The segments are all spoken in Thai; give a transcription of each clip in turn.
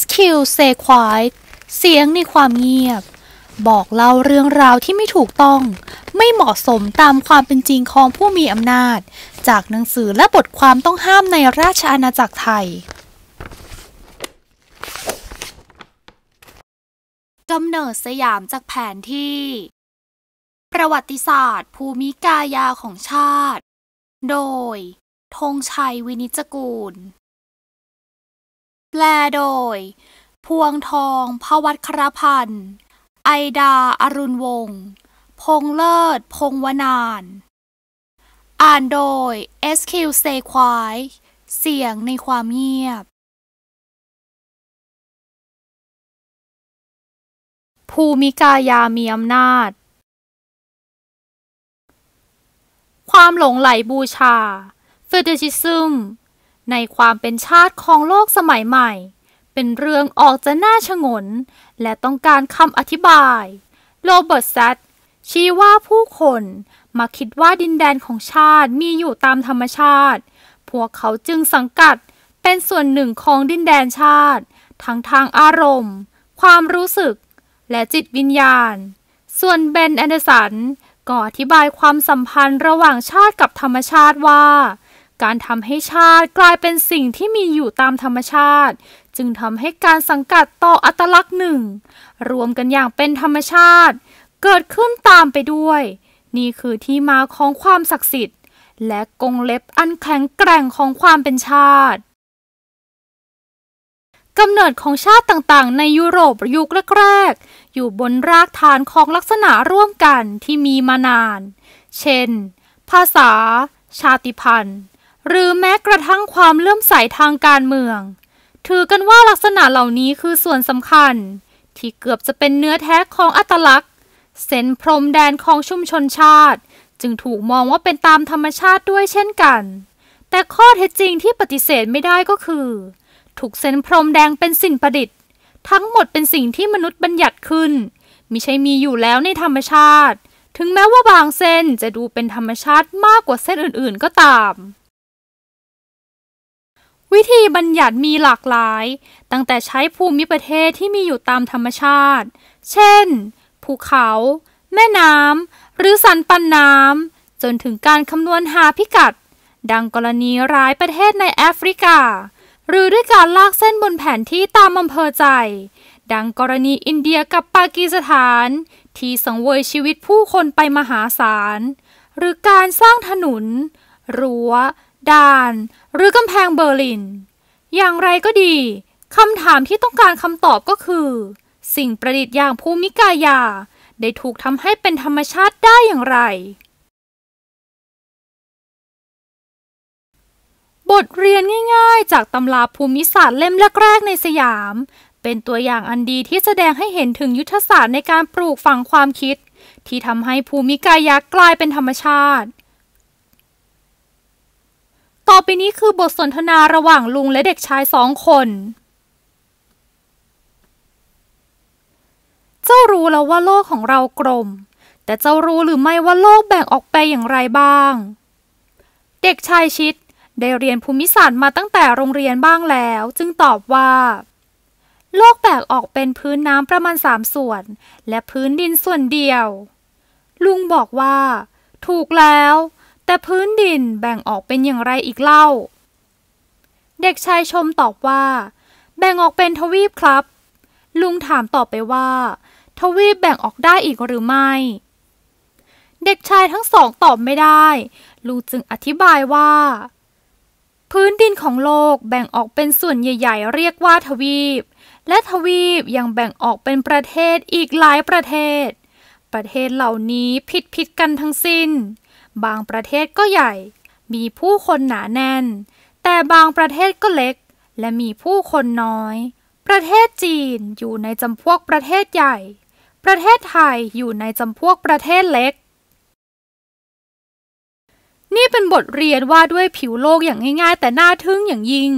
SQ Say Quiet เสียงในความเงียบ บอกเล่าเรื่องราวที่ไม่ถูกต้อง ไม่เหมาะสมตามความเป็นจริงของผู้มีอำนาจ จากหนังสือและบทความต้องห้ามในราชอาณาจักรไทยกำเนิดสยามจากแผนที่ ประวัติศาสตร์ ภูมิกายาของชาติ โดยธงชัยวินิจกูล แปลโดย พวงทองพวัชรพันธ์ ไอดาอรุณวงศ์ พงเลิศ พงวนาน อ่านโดย SQ Stay Quiet เสียงในความเงียบ ภูมิกายามีอำนาจ ความหลงไหลบูชา f e t i s h i s m ในความเป็นชาติของโลกสมัยใหม่ เป็นเรื่องออกจะน่าชงน และต้องการคำอธิบาย โรเบิร์ตแซตชี้ว่าผู้คนมาคิดว่าดินแดนของชาติมีอยู่ตามธรรมชาติ พวกเขาจึงสังกัดเป็นส่วนหนึ่งของดินแดนชาติ ทั้งทางอารมณ์ ความรู้สึก และจิตวิญญาณ ส่วนเบนแอนเดอร์สันก็อธิบายความสัมพันธ์ระหว่างชาติกับธรรมชาติว่า การทำให้ชาติกลายเป็นสิ่งที่มีอยู่ตามธรรมชาติ จึงทำให้การสังกัดต่ออัตลักษณ์หนึ่ง รวมกันอย่างเป็นธรรมชาติ เกิดขึ้นตามไปด้วย นี่คือที่มาของความศักดิ์สิทธิ์ และกงเล็บอันแข็งแกร่งของความเป็นชาติกำเนิดของชาติต่างๆ ในยุโรปยุคแรกๆ อยู่บนรากฐานของลักษณะร่วมกันที่มีมานาน เช่น ภาษา ชาติพันธุ์ หรือแม้กระทั่งความเลื่อมใสทางการเมือง ถือกันว่าลักษณะเหล่านี้คือส่วนสำคัญ ที่เกือบจะเป็นเนื้อแท้ของอัตลักษณ์ เส้นพรมแดนของชุมชนชาติ จึงถูกมองว่าเป็นตามธรรมชาติด้วยเช่นกัน แต่ข้อเท็จจริงที่ปฏิเสธไม่ได้ก็คือ ถูกเส้นพรมแดงเป็นสิ่งประดิษฐ์ ทั้งหมดเป็นสิ่งที่มนุษย์บัญญัติขึ้นมิใช่มีอยู่แล้วในธรรมชาติ ถึงแม้ว่าบางเส้นจะดูเป็นธรรมชาติมากกว่าเส้นอื่นๆก็ตาม วิธีบัญญัติมีหลากหลาย ตั้งแต่ใช้ภูมิประเทศที่มีอยู่ตามธรรมชาติ เช่น ภูเขา แม่น้ำ หรือสันปันน้ำ จนถึงการคำนวณหาพิกัด ดังกรณีร้ายประเทศในแอฟริกา หรือด้วยการลากเส้นบนแผนที่ตามอำเภอใจ ดังกรณีอินเดียกับปากีสถาน ที่สังเวยชีวิตผู้คนไปมหาศาล หรือการสร้างถนน รั้ว ด่าน หรือกำแพงเบอร์ลิน อย่างไรก็ดีคำถามที่ต้องการคำตอบก็คือ สิ่งประดิษฐ์อย่างภูมิกายา ได้ถูกทำให้เป็นธรรมชาติได้อย่างไร บทเรียนง่ายๆ จากตำราภูมิศาสตร์เล่มแรกๆในสยาม เป็นตัวอย่างอันดีที่แสดงให้เห็นถึงยุทธศาสตร์ในการปลูกฝังความคิด ที่ทำให้ภูมิกายากลายเป็นธรรมชาติ ต่อไปนี้คือบทสนทนาระหว่างลุงและเด็กชายสองคน เจ้ารู้แล้วว่าโลกของเรากลม แต่เจ้ารู้หรือไม่ว่าโลกแบ่งออกไปอย่างไรบ้าง เด็กชายชิดได้เรียนภูมิศาสตร์มาตั้งแต่โรงเรียนบ้างแล้ว จึงตอบว่า โลกแบ่งออกเป็นพื้นน้ำประมาณสามส่วน และพื้นดินส่วนเดียว ลุงบอกว่า ถูกแล้ว แต่พื้นดินแบ่งออกเป็นอย่างไรอีกเล่า เด็กชายชมตอบว่า แบ่งออกเป็นทวีปครับ ลุงถามต่อไปว่า ทวีปแบ่งออกได้อีกหรือไม่ เด็กชายทั้งสองตอบไม่ได้ ลุงจึงอธิบายว่า พื้นดินของโลกแบ่งออกเป็นส่วนใหญ่ ๆ เรียกว่าทวีป และทวีปยังแบ่งออกเป็นประเทศอีกหลายประเทศ ประเทศเหล่านี้ผิดผิดกันทั้งสิ้น บางประเทศก็ใหญ่ มีผู้คนหนาแน่น แต่บางประเทศก็เล็ก และมีผู้คนน้อย ประเทศจีนอยู่ในจำพวกประเทศใหญ่ ประเทศไทยอยู่ในจำพวกประเทศเล็ก นี่เป็นบทเรียนว่าด้วยผิวโลกอย่างง่ายๆ แต่น่าทึ่งอย่างยิ่ง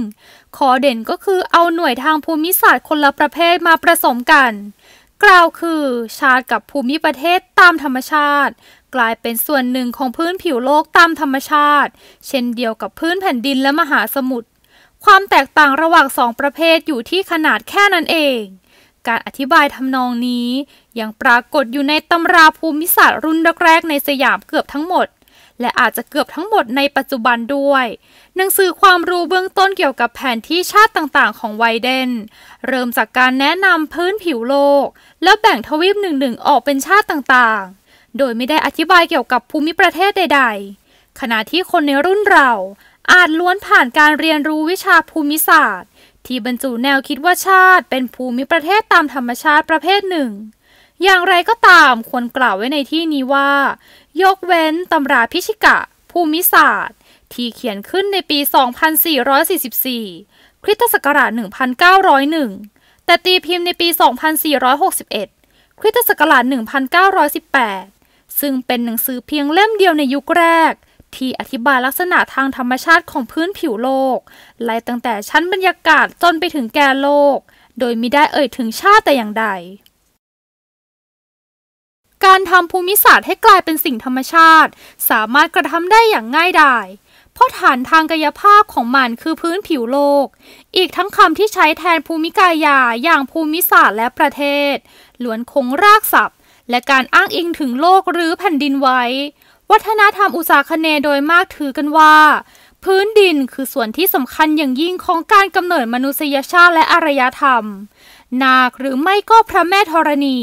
ขอเด่นก็คือเอาหน่วยทางภูมิศาสตร์คนละประเภทมาผสมกัน กล่าวคือชาติกับภูมิประเทศตามธรรมชาติ กลายเป็นส่วนหนึ่งของพื้นผิวโลกตามธรรมชาติ เช่นเดียวกับพื้นแผ่นดินและมหาสมุทรความแตกต่างระหว่างสองประเภทอยู่ที่ขนาดแค่นั้นเอง การอธิบายทำนองนี้ ยังปรากฏอยู่ในตำราภูมิศาสตร์รุ่นแรกๆในสยามเกือบทั้งหมด และอาจจะเกือบทั้งหมดในปัจจุบันด้วย หนังสือความรู้เบื้องต้นเกี่ยวกับแผนที่ชาติต่างๆ ของไวเดน เริ่มจากการแนะนำพื้นผิวโลก แล้วแบ่งทวีปหนึ่งๆออกเป็นชาติต่างๆ โดยไม่ได้อธิบายเกี่ยวกับภูมิประเทศใด ๆ ขณะที่คนในรุ่นเราอาจล้วนผ่านการเรียนรู้วิชาภูมิศาสตร์ ที่บรรจุแนวคิดว่าชาติเป็นภูมิประเทศตามธรรมชาติประเภทหนึ่ง อย่างไรก็ตามควรกล่าวไว้ในที่นี้ว่า ยกเว้นตำราพิชิกะ ภูมิศาสตร์ ที่เขียนขึ้นในปี 2444 คริสตศักราช 1901 แต่ตีพิมพ์ในปี 2461 คริสตศักราช 1918 ซึ่งเป็นหนังสือเพียงเล่มเดียวในยุคแรก ที่อธิบายลักษณะทางธรรมชาติของพื้นผิวโลก ไล่ตั้งแต่ชั้นบรรยากาศจนไปถึงแกนโลก โดยไม่ได้เอ่ยถึงชาติแต่อย่างใด การทำภูมิศาสตร์ให้กลายเป็นสิ่งธรรมชาติ สามารถกระทำได้อย่างง่ายดายเพราะฐานทางกายภาพของมันคือพื้นผิวโลก อีกทั้งคำที่ใช้แทนภูมิกายาอย่างภูมิศาสตร์และประเทศล้วนคงรากศัพท์ และการอ้างอิงถึงโลกหรือแผ่นดินไว้ วัฒนธรรมอุตสาคเนโดยมากถือกันว่า พื้นดินคือส่วนที่สำคัญอย่างยิ่งของการกำเนิดมนุษยชาติและอารยธรรม นาคหรือไม่ก็พระแม่ธรณี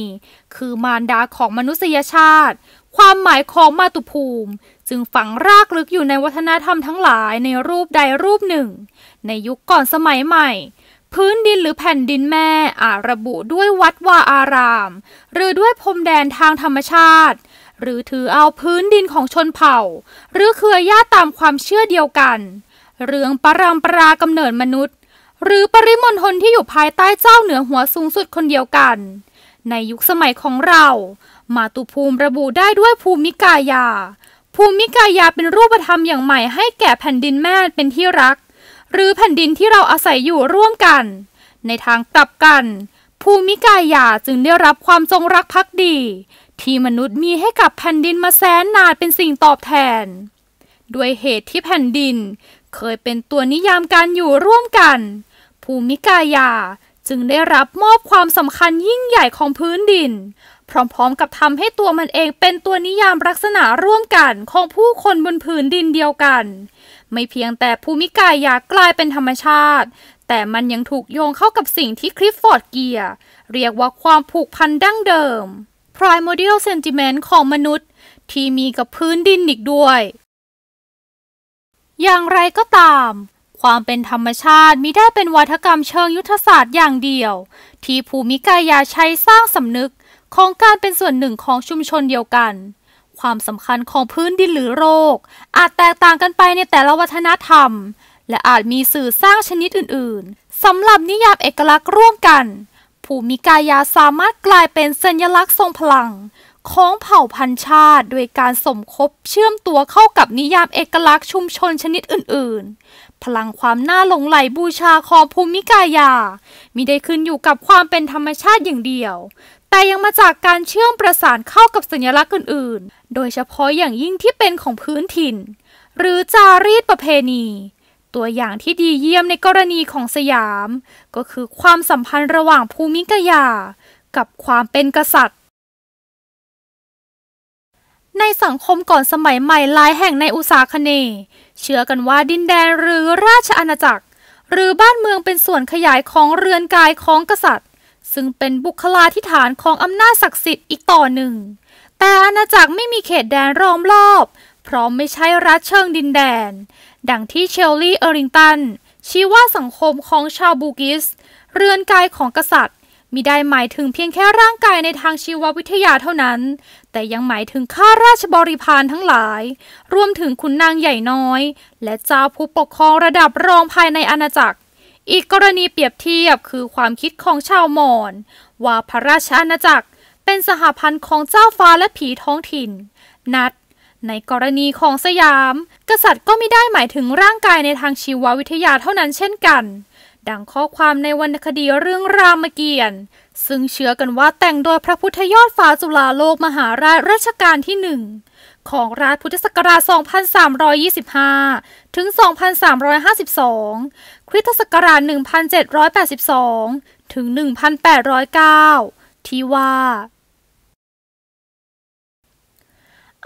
คือมารดาของมนุษยชาติ ความหมายของมาตุภูมิ จึงฝังรากลึกอยู่ในวัฒนธรรมทั้งหลายในรูปใดรูปหนึ่ง ในยุคก่อนสมัยใหม่ พื้นดินหรือแผ่นดินแม่อาจระบุด้วยวัดวาอาราม หรือด้วยพรมแดนทางธรรมชาติ หรือถือเอาพื้นดินของชนเผ่า หรือเครือญาติตามความเชื่อเดียวกัน เรื่องปรามปรากำเนิดมนุษย์ หรือปริมณฑลที่อยู่ภายใต้เจ้าเหนือหัวสูงสุดคนเดียวกัน ในยุคสมัยของเรา มาตุภูมิระบุได้ด้วยภูมิกายา ภูมิกายาเป็นรูปธรรมอย่างใหม่ให้แก่แผ่นดินแม่เป็นที่รัก หรือแผ่นดินที่เราอาศัยอยู่ร่วมกัน ในทางกลับกัน ภูมิกายาจึงได้รับความจงรักภักดี ที่มนุษย์มีให้กับแผ่นดินมาแสนนานเป็นสิ่งตอบแทน ด้วยเหตุที่แผ่นดิน เคยเป็นตัวนิยามการอยู่ร่วมกัน ภูมิกายาจึงได้รับมอบความสำคัญยิ่งใหญ่ของพื้นดิน พร้อมๆกับทำให้ตัวมันเองเป็นตัวนิยามลักษณะร่วมกันของผู้คนบนผืนดินเดียวกัน ไม่เพียงแต่ภูมิกายากลายเป็นธรรมชาติ แต่มันยังถูกโยงเข้ากับสิ่งที่คลิฟฟอร์ดเกียร์เรียกว่าความผูกพันดั้งเดิม primordial sentiment ของมนุษย์ ที่มีกับพื้นดินอีกด้วย อย่างไรก็ตาม ความเป็นธรรมชาติมิได้เป็นวัฒกรรมเชิงยุทธศาสตร์อย่างเดียว ที่ภูมิกายาใช้สร้างสำนึกของการเป็นส่วนหนึ่งของชุมชนเดียวกัน ความสำคัญของพื้นดินหรือโรค อาจแตกต่างกันไปในแต่ละวัฒนธรรม และอาจมีสื่อสร้างชนิดอื่น ๆสำหรับนิยามเอกลักษณ์ร่วมกัน ภูมิกายาสามารถกลายเป็นสัญลักษณ์ทรงพลัง ของเผ่าพันธุ์ชาติ โดยการสมคบเชื่อมตัวเข้ากับนิยามเอกลักษณ์ชุมชนชนิดอื่น ๆ พลังความน่าหลงไหลบูชาของภูมิกายามิได้ขึ้นอยู่กับความเป็นธรรมชาติอย่างเดียว แต่ยังมาจากการเชื่อมประสานเข้ากับสัญลักษณ์อื่น ๆ โดยเฉพาะอย่างยิ่งที่เป็นของพื้นถิ่น หรือจารีตประเพณี ตัวอย่างที่ดีเยี่ยมในกรณีของสยาม ก็คือความสัมพันธ์ระหว่างภูมิกยา กับความเป็นกษัตริย์ ในสังคมก่อนสมัยใหม่หลายแห่งในอุษาคเน เชื่อกันว่าดินแดนหรือราชอาณาจักร หรือบ้านเมืองเป็นส่วนขยายของเรือนกายของกษัตริย์ ซึ่งเป็นบุคลาธิฐานของอำนาจศักดิ์สิทธิ์อีกต่อหนึ่ง แต่อาณาจักรไม่มีเขตแดนล้อมรอบ เพราะไม่ใช่รัฐเชิงดินแดน ดังที่เชลลี่เอริงตันชี้ว่าสังคมของชาวบูกิส เรือนกายของกษัตริย์มิได้หมายถึงเพียงแค่ร่างกายในทางชีววิทยาเท่านั้น แต่ยังหมายถึงข้าราชบริพารทั้งหลาย รวมถึงขุนนางใหญ่น้อย และเจ้าผู้ปกครองระดับรองภายในอาณาจักร อีกกรณีเปรียบเทียบคือความคิดของชาวมอญว่าพระราชอาณาจักรเป็นสหพันธ์ของเจ้าฟ้าและผีท้องถิ่น นัด ในกรณีของสยาม กษัตริย์ก็ไม่ได้หมายถึงร่างกายในทางชีววิทยาเท่านั้นเช่นกัน ดังข้อความในวรรณคดีเรื่องรามเกียรติ์ซึ่งเชื่อกันว่าแต่งโดยพระพุทธยอดฟ้าจุฬาโลกมหาราชรัชกาลที่หนึ่ง ของราชพุทธศักราช 2325 ถึง 2352 คริสตศักราช 1782 ถึง 1809 ที่ว่า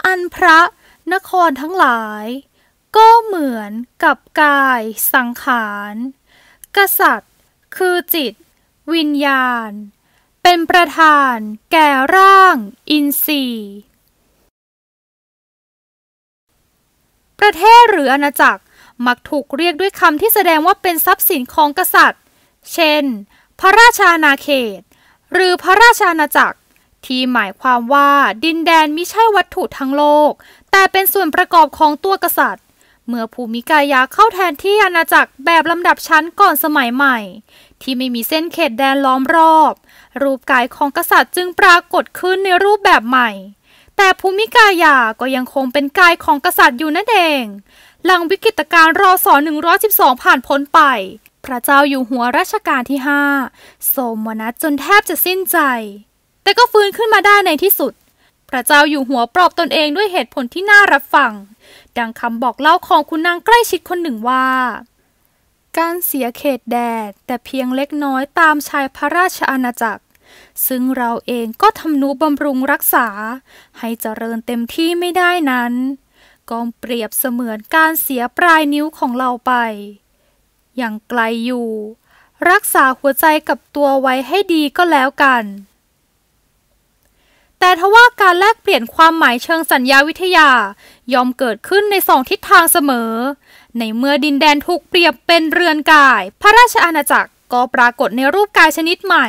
อันพระนครทั้งหลาย ก็เหมือนกับกายสังขาร กษัตริย์ คือจิต วิญญาณ เป็นประธานแก่ร่างอินทรีย์ ประเทศหรืออาณาจักร มักถูกเรียกด้วยคำที่แสดงว่าเป็นทรัพย์สินของกษัตริย์ เช่น พระราชาณาเขต หรือพระราชาณาจักร ที่หมายความว่าดินแดนไม่ใช่วัตถุทั้งโลก แต่เป็นส่วนประกอบของตัวกษัตริย์ เมื่อภูมิกายาเข้าแทนที่อาณาจักรแบบลำดับชั้นก่อนสมัยใหม่ ที่ไม่มีเส้นเขตแดนล้อมรอบ รูปกายของกษัตริย์จึงปรากฏขึ้นในรูปแบบใหม่ แต่ภูมิกายาก็ยังคงเป็นกายของกษัตริย์อยู่นั่นเอง หลังวิกฤตการ์รอสอ112 ผ่านพ้นไป พระเจ้าอยู่หัวรัชกาลที่ 5 โสมนัสจนแทบจะสิ้นใจ แต่ก็ฟื้นขึ้นมาได้ในที่สุด พระเจ้าอยู่หัวปลอบตนเองด้วยเหตุผลที่น่ารับฟัง ดังคำบอกเล่าของคุณนางใกล้ชิดคนหนึ่งว่า การเสียเขตแดดแต่เพียงเล็กน้อยตามชายพระราชอาณาจักร ซึ่งเราเองก็ทำนุบำรุงรักษา ให้เจริญเต็มที่ไม่ได้นั้น ก็เปรียบเสมือนการเสียปลายนิ้วของเราไป อย่างไกลอยู่ รักษาหัวใจกับตัวไว้ให้ดีก็แล้วกัน แต่ทว่าการแลกเปลี่ยนความหมายเชิงสัญญาวิทยายอมเกิดขึ้นในสองทิศทางเสมอ ในเมื่อดินแดนถูกเปรียบเป็นเรือนกาย พระราชอาณาจักรก็ปรากฏในรูปกายชนิดใหม่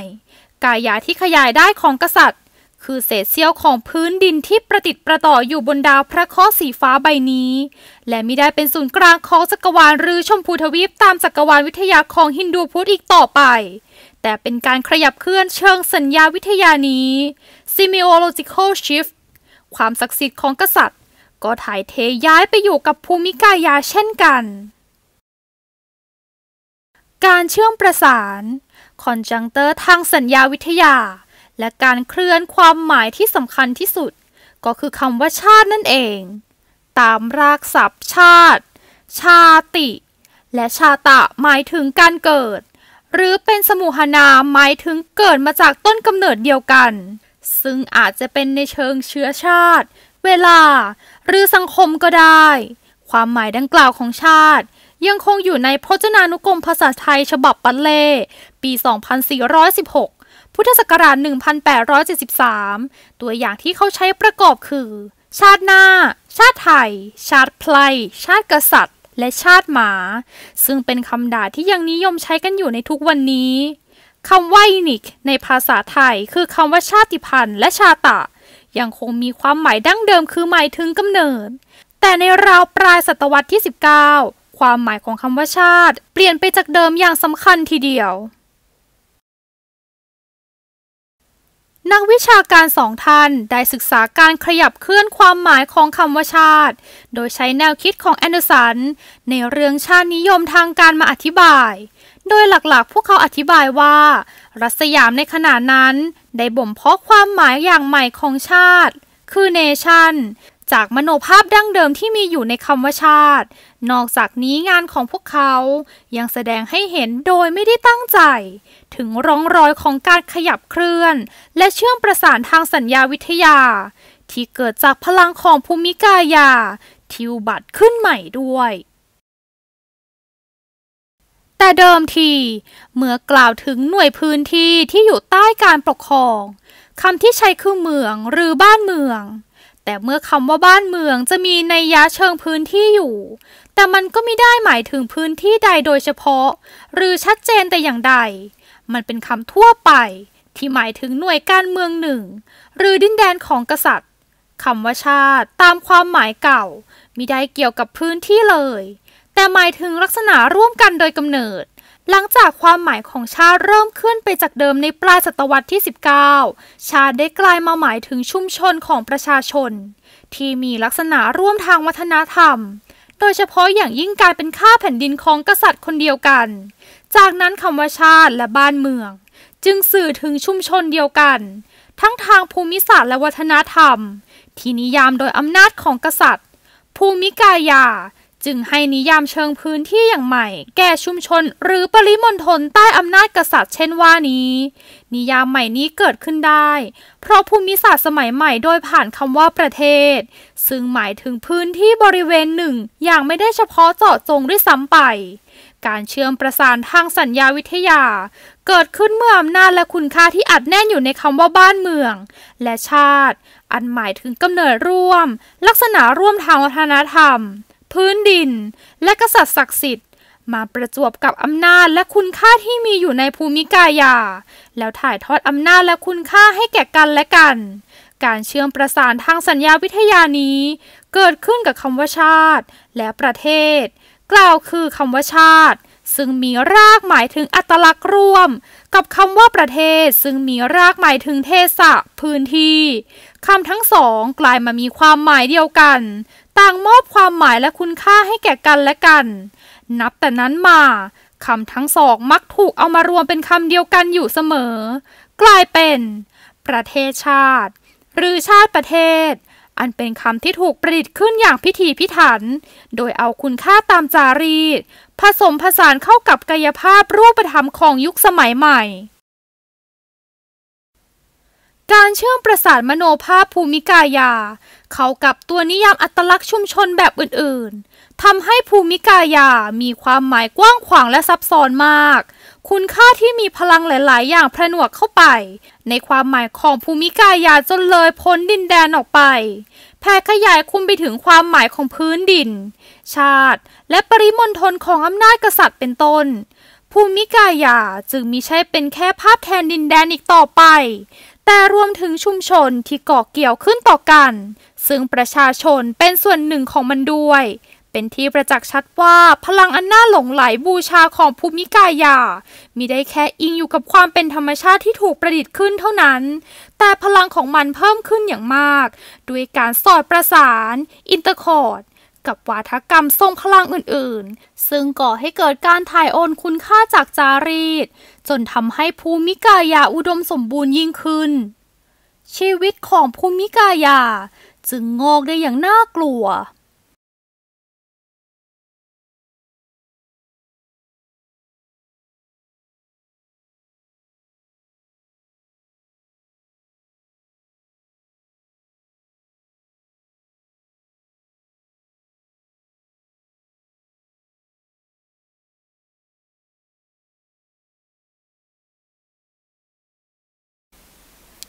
กายาที่ขยายได้ของกษัตริย์ คือเศษเสี้ยวของพื้นดินที่ประติดประต่ออยู่บนดาวพระเคราะห์สีฟ้าใบนี้ และมิได้เป็นศูนย์กลางของจักรวาลหรือชมพูทวีปตามจักรวาลวิทยาของฮินดูพุทธอีกต่อไป แต่เป็นการขยับเคลื่อนเชิงสัญญาวิทยานี้ semiological shift ความศักดิ์สิทธิ์ของกษัตริย์ ก็ถ่ายเทย้ายไปอยู่กับภูมิกายาเช่นกัน การเชื่อมประสาน คอนจังเตอร์ทางสัญญาวิทยา และการเคลื่อนความหมายที่สำคัญที่สุด ก็คือคำว่าชาตินั่นเอง ตามรากศัพท์ชาติ ชาติ และชาตะหมายถึงการเกิด หรือเป็นสมุหนามหมายถึงเกิดมาจากต้นกำเนิดเดียวกัน ซึ่งอาจจะเป็นในเชิงเชื้อชาติ เวลา หรือสังคมก็ได้ ความหมายดังกล่าวของชาติยังคงอยู่ในพจนานุกรมภาษาไทยฉบับปัลเล่ ปี 2416 พุทธศักราช 1873 ตัวอย่างที่เขาใช้ประกอบคือ ชาติหน้า ชาติไทย ชาติไพลชาติกษัตริย์ และชาติหมา ซึ่งเป็นคำด่าที่ยังนิยมใช้กันอยู่ในทุกวันนี้คำว่าอินิก ในภาษาไทย คือคำว่าชาติพันธุ์และชาตะ ยังคงมีความหมายดั้งเดิมคือหมายถึงกำเนิด แต่ในราวปลายศตวรรษที่ 19 ความหมายของคำว่าชาติ เปลี่ยนไปจากเดิมอย่างสำคัญทีเดียว นักวิชาการสองท่านได้ศึกษาการขยับเคลื่อนความหมายของคำว่าชาติ โดยใช้แนวคิดของแอนเดอร์สัน ในเรื่องชาตินิยมทางการมาอธิบาย โดยหลักๆ พวกเขาอธิบายว่า รัสยามในขณะนั้น ได้บ่มเพาะความหมายอย่างใหม่ของชาติ คือเนชั่น จากมโนภาพดั้งเดิมที่มีอยู่ในคำว่าชาติ นอกจากนี้งานของพวกเขายังแสดงให้เห็นโดยไม่ได้ตั้งใจ ถึงร่องรอยของการขยับเคลื่อน และเชื่อมประสานทางสัญญาวิทยา ที่เกิดจากพลังของภูมิกายา ทิวบัตขึ้นใหม่ด้วยแต่เดิมที เมื่อกล่าวถึงหน่วยพื้นที่ที่อยู่ใต้การปกครองคำที่ใช้คือเมืองหรือบ้านเมือง แต่เมื่อคำว่าบ้านเมืองจะมีในยะเชิงพื้นที่อยู่ แต่มันก็ไม่ได้หมายถึงพื้นที่ใดโดยเฉพาะ หรือชัดเจนแต่อย่างใด มันเป็นคำทั่วไป ที่หมายถึงหน่วยการเมืองหนึ่ง หรือดินแดนของกษัตริย์คำว่าชาติตามความหมายเก่ามิได้เกี่ยวกับพื้นที่เลย แต่หมายถึงลักษณะร่วมกันโดยกำเนิด หลังจากความหมายของชาติเริ่มขึ้นไปจากเดิมในปลายศตวรรษที่ 19 ชาติได้กลายมาหมายถึงชุมชนของประชาชน ที่มีลักษณะร่วมทางวัฒนธรรม โดยเฉพาะอย่างยิ่งการเป็นข้าแผ่นดินของกษัตริย์คนเดียวกัน จากนั้นคำว่าชาติและบ้านเมือง จึงสื่อถึงชุมชนเดียวกัน ทั้งทางภูมิศาสตร์และวัฒนธรรม ที่นิยามโดยอำนาจของกษัตริย์ ภูมิกายา จึงให้นิยามเชิงพื้นที่อย่างใหม่ แก่ชุมชนหรือปริมณฑลใต้อำนาจกษัตริย์เช่นว่านี้ นิยามใหม่นี้เกิดขึ้นได้ เพราะภูมิศาสตร์สมัยใหม่โดยผ่านคำว่าประเทศ ซึ่งหมายถึงพื้นที่บริเวณหนึ่ง อย่างไม่ได้เฉพาะเจาะจงด้วยซ้ำไป การเชื่อมประสานทางสัญญาวิทยา เกิดขึ้นเมื่ออำนาจและคุณค่าที่อัดแน่นอยู่ในคำว่าบ้านเมือง และชาติ อันหมายถึงกำเนิดร่วม ลักษณะร่วมทางวัฒนธรรม พื้นดิน และกษัตริย์ศักดิ์สิทธิ์ มาประจวบกับอำนาจและคุณค่าที่มีอยู่ในภูมิกายา แล้วถ่ายทอดอำนาจและคุณค่าให้แก่กันและกัน การเชื่อมประสานทางสัญญาวิทยานี้ เกิดขึ้นกับคำว่าชาติ และประเทศ กล่าวคือคำว่าชาติ ซึ่งมีรากหมายถึงอัตลักษณ์ร่วม กับคำว่าประเทศ ซึ่งมีรากหมายถึงเทศะพื้นที่คำทั้งสองกลายมามีความหมายเดียวกัน ต่างมอบความหมายและคุณค่าให้แก่กันและกัน นับแต่นั้นมาคำทั้งสองมักถูกเอามารวมเป็นคำเดียวกันอยู่เสมอ กลายเป็น ประเทศชาติ หรือชาติประเทศ อันเป็นคำที่ถูกประดิษฐ์ขึ้นอย่างพิถีพิถัน โดยเอาคุณค่าตามจารีต ผสมผสานเข้ากับกายภาพรูปธรรมของยุคสมัยใหม่ การเชื่อมประสานมโนภาพภูมิกายา เข้ากับตัวนิยามอัตลักษณ์ชุมชนแบบอื่น ๆทำให้ภูมิกายามีความหมายกว้างขวางและซับซ้อนมาก คุณค่าที่มีพลังหลาย ๆ อย่างผนวกเข้าไป ในความหมายของภูมิกายาจนเลยพ้นดินแดนออกไป แผ่ขยายคุณไปถึงความหมายของพื้นดิน ชาติ และปริมณฑลของอำนาจกษัตริย์เป็นต้น ภูมิกายาจึงมิใช่เป็นแค่ภาพแทนดินแดนอีกต่อไป แต่รวมถึงชุมชนที่ก่อเกี่ยวขึ้นต่อกัน ซึ่งประชาชนเป็นส่วนหนึ่งของมันด้วย เป็นที่ประจักษ์ชัดว่าพลังอันน่าหลงไหลบูชาของภูมิกายามีได้แค่อิงอยู่กับความเป็นธรรมชาติที่ถูกประดิษฐ์ขึ้นเท่านั้น แต่พลังของมันเพิ่มขึ้นอย่างมาก ด้วยการสอดประสาน intercourse กับวาทกรรมทรงพลังอื่นๆ ซึ่งก่อให้เกิดการถ่ายโอนคุณค่าจากจารีต จนทำให้ภูมิกายาอุดมสมบูรณ์ยิ่งขึ้น ชีวิตของภูมิกายา จึงงอกได้อย่างน่ากลัว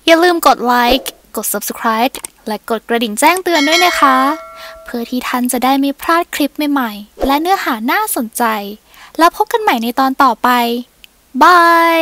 อย่าลืมกดไลค์กด subscribe และกดกระดิ่งแจ้งเตือนด้วยนะคะ เพื่อที่ท่านจะได้ไม่พลาดคลิปใหม่ๆ และเนื้อหาน่าสนใจ แล้วพบกันใหม่ในตอนต่อไปบาย